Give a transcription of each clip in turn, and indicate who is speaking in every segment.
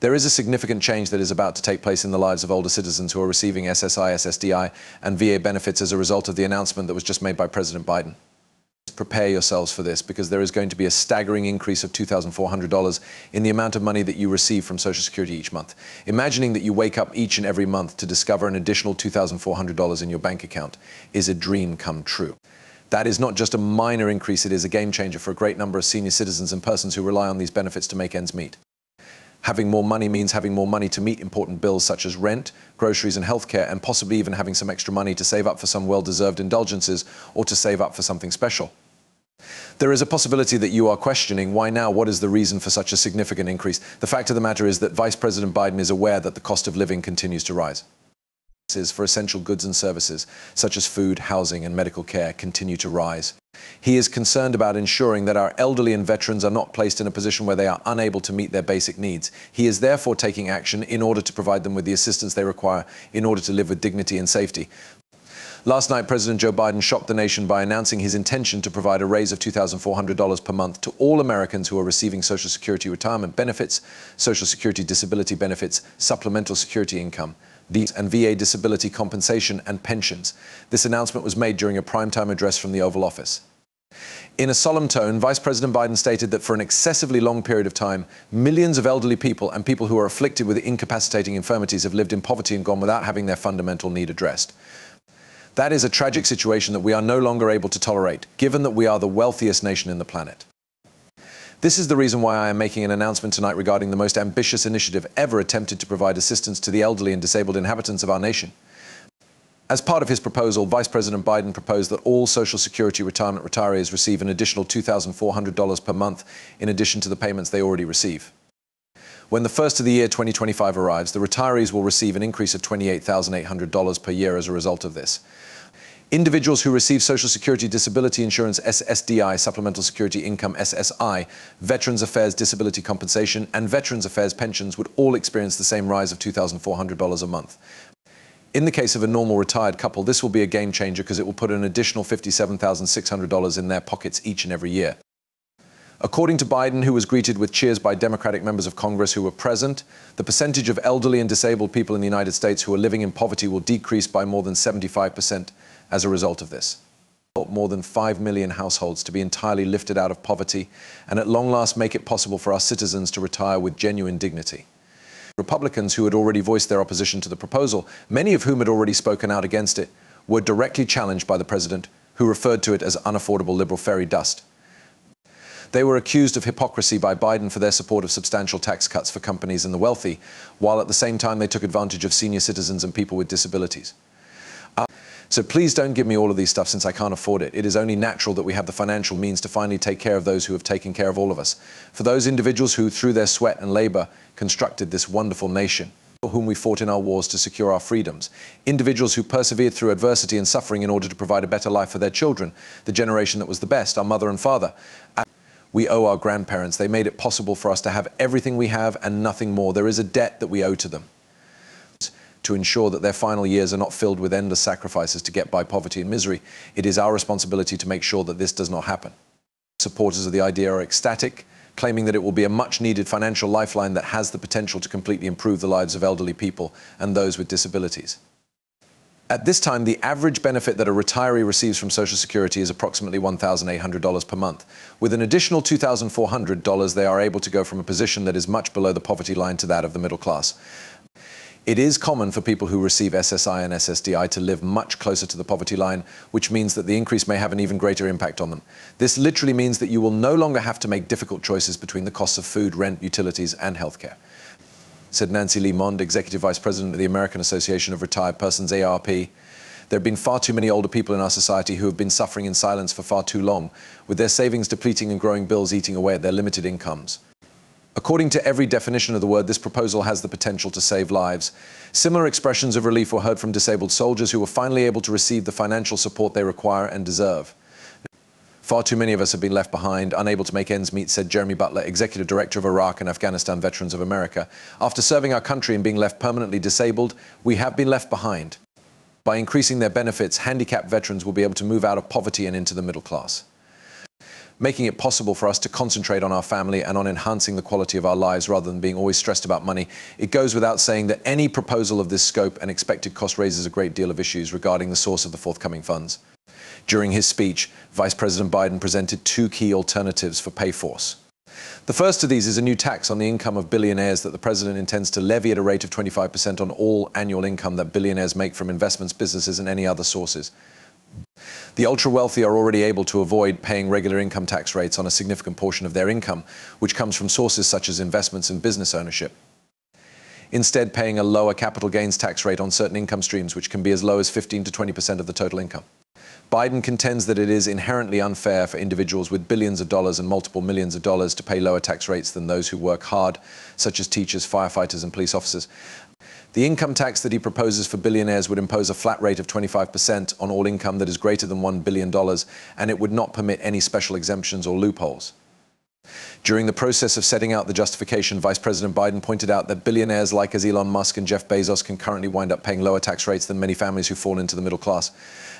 Speaker 1: There is a significant change that is about to take place in the lives of older citizens who are receiving SSI, SSDI, and VA benefits as a result of the announcement that was just made by President Biden. Prepare yourselves for this because there is going to be a staggering increase of $2,400 in the amount of money that you receive from Social Security each month. Imagining that you wake up each and every month to discover an additional $2,400 in your bank account is a dream come true. That is not just a minor increase, it is a game changer for a great number of senior citizens and persons who rely on these benefits to make ends meet. Having more money means having more money to meet important bills such as rent, groceries and healthcare, and possibly even having some extra money to save up for some well-deserved indulgences or to save up for something special. There is a possibility that you are questioning why now, what is the reason for such a significant increase? The fact of the matter is that Vice President Biden is aware that the cost of living continues to rise for essential goods and services, such as food, housing, and medical care, continue to rise. He is concerned about ensuring that our elderly and veterans are not placed in a position where they are unable to meet their basic needs. He is therefore taking action in order to provide them with the assistance they require in order to live with dignity and safety. Last night, President Joe Biden shocked the nation by announcing his intention to provide a raise of $2,400 per month to all Americans who are receiving Social Security retirement benefits, Social Security disability benefits, supplemental security income, and VA disability compensation and pensions. This announcement was made during a primetime address from the Oval Office. In a solemn tone, Vice President Biden stated that for an excessively long period of time, millions of elderly people and people who are afflicted with incapacitating infirmities have lived in poverty and gone without having their fundamental need addressed. That is a tragic situation that we are no longer able to tolerate, given that we are the wealthiest nation in the planet. This is the reason why I am making an announcement tonight regarding the most ambitious initiative ever attempted to provide assistance to the elderly and disabled inhabitants of our nation. As part of his proposal, Vice President Biden proposed that all Social Security retirement retirees receive an additional $2,400 per month in addition to the payments they already receive. When the first of the year 2025 arrives, the retirees will receive an increase of $28,800 per year as a result of this. Individuals who receive Social Security Disability Insurance SSDI, Supplemental Security Income SSI, Veterans Affairs Disability Compensation, and Veterans Affairs pensions would all experience the same rise of $2,400 a month. In the case of a normal retired couple, this will be a game changer because it will put an additional $57,600 in their pockets each and every year. According to Biden, who was greeted with cheers by Democratic members of Congress who were present, the percentage of elderly and disabled people in the United States who are living in poverty will decrease by more than 75 percent as a result of this. More than 5 million households to be entirely lifted out of poverty and at long last make it possible for our citizens to retire with genuine dignity. Republicans who had already voiced their opposition to the proposal, many of whom had already spoken out against it, were directly challenged by the president, who referred to it as unaffordable liberal fairy dust. They were accused of hypocrisy by Biden for their support of substantial tax cuts for companies and the wealthy, while at the same time they took advantage of senior citizens and people with disabilities. So please don't give me all of these stuff since I can't afford it. It is only natural that we have the financial means to finally take care of those who have taken care of all of us. For those individuals who, through their sweat and labor, constructed this wonderful nation, for whom we fought in our wars to secure our freedoms, individuals who persevered through adversity and suffering in order to provide a better life for their children, the generation that was the best, our mother and father. We owe our grandparents. They made it possible for us to have everything we have and nothing more. There is a debt that we owe to them to ensure that their final years are not filled with endless sacrifices to get by poverty and misery. It is our responsibility to make sure that this does not happen. Supporters of the idea are ecstatic, claiming that it will be a much needed financial lifeline that has the potential to completely improve the lives of elderly people and those with disabilities. At this time, the average benefit that a retiree receives from Social Security is approximately $1,800 per month. With an additional $2,400, they are able to go from a position that is much below the poverty line to that of the middle class. It is common for people who receive SSI and SSDI to live much closer to the poverty line, which means that the increase may have an even greater impact on them. This literally means that you will no longer have to make difficult choices between the costs of food, rent, utilities, and healthcare. Said Nancy LeaMond, Executive Vice President of the American Association of Retired Persons, AARP. There have been far too many older people in our society who have been suffering in silence for far too long, with their savings depleting and growing bills eating away at their limited incomes. According to every definition of the word, this proposal has the potential to save lives. Similar expressions of relief were heard from disabled soldiers who were finally able to receive the financial support they require and deserve. Far too many of us have been left behind, unable to make ends meet, said Jeremy Butler, Executive Director of Iraq and Afghanistan Veterans of America. After serving our country and being left permanently disabled, we have been left behind. By increasing their benefits, handicapped veterans will be able to move out of poverty and into the middle class. Making it possible for us to concentrate on our family and on enhancing the quality of our lives rather than being always stressed about money. It goes without saying that any proposal of this scope and expected cost raises a great deal of issues regarding the source of the forthcoming funds. During his speech, Vice President Biden presented two key alternatives for Payforce. The first of these is a new tax on the income of billionaires that the president intends to levy at a rate of 25% on all annual income that billionaires make from investments, businesses, and any other sources. The ultra wealthy are already able to avoid paying regular income tax rates on a significant portion of their income, which comes from sources such as investments and business ownership. Instead, paying a lower capital gains tax rate on certain income streams, which can be as low as 15 to 20% of the total income. Biden contends that it is inherently unfair for individuals with billions of dollars and multiple millions of dollars to pay lower tax rates than those who work hard, such as teachers, firefighters, and police officers. The income tax that he proposes for billionaires would impose a flat rate of 25% on all income that is greater than $1 billion, and it would not permit any special exemptions or loopholes. During the process of setting out the justification, Vice President Biden pointed out that billionaires like as Elon Musk and Jeff Bezos can currently wind up paying lower tax rates than many families who fall into the middle class.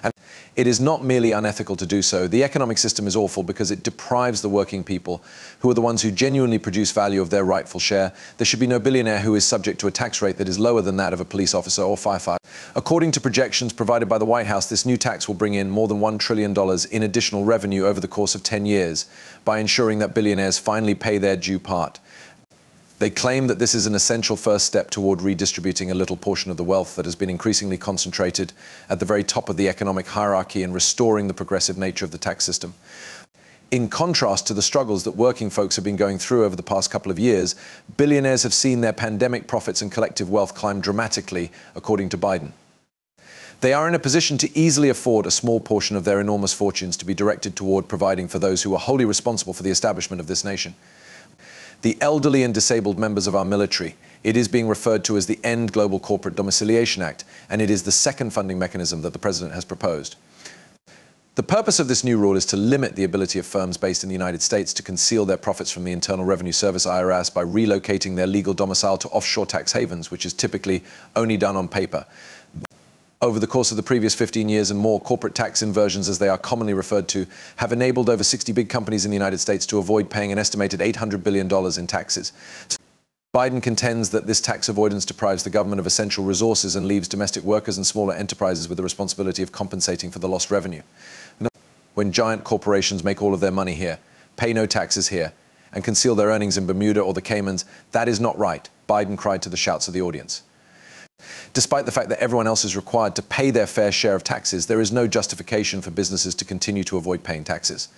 Speaker 1: And it is not merely unethical to do so. The economic system is awful because it deprives the working people, who are the ones who genuinely produce value of their rightful share. There should be no billionaire who is subject to a tax rate that is lower than that of a police officer or firefighter. According to projections provided by the White House, this new tax will bring in more than $1 trillion in additional revenue over the course of 10 years by ensuring that billionaires finally pay their due part. They claim that this is an essential first step toward redistributing a little portion of the wealth that has been increasingly concentrated at the very top of the economic hierarchy and restoring the progressive nature of the tax system. In contrast to the struggles that working folks have been going through over the past couple of years, billionaires have seen their pandemic profits and collective wealth climb dramatically, according to Biden. They are in a position to easily afford a small portion of their enormous fortunes to be directed toward providing for those who are wholly responsible for the establishment of this nation the elderly and disabled members of our military. It is being referred to as the End Global Corporate Domiciliation Act, and it is the second funding mechanism that the President has proposed. The purpose of this new rule is to limit the ability of firms based in the United States to conceal their profits from the Internal Revenue Service IRS by relocating their legal domicile to offshore tax havens, which is typically only done on paper over the course of the previous 15 years and more, corporate tax inversions, as they are commonly referred to, have enabled over 60 big companies in the United States to avoid paying an estimated $800 billion in taxes. Biden contends that this tax avoidance deprives the government of essential resources and leaves domestic workers and smaller enterprises with the responsibility of compensating for the lost revenue. When giant corporations make all of their money here, pay no taxes here, and conceal their earnings in Bermuda or the Caymans, that is not right, Biden cried to the shouts of the audience. Despite the fact that everyone else is required to pay their fair share of taxes, there is no justification for businesses to continue to avoid paying taxes.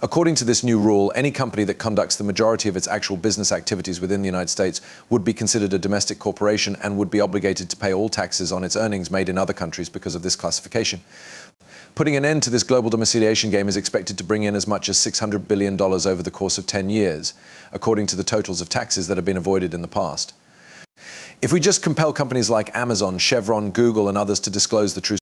Speaker 1: According to this new rule, any company that conducts the majority of its actual business activities within the United States would be considered a domestic corporation and would be obligated to pay all taxes on its earnings made in other countries because of this classification. Putting an end to this global domiciliation game is expected to bring in as much as $600 billion over the course of 10 years, according to the totals of taxes that have been avoided in the past. If we just compel companies like Amazon, Chevron, Google, and others to disclose the true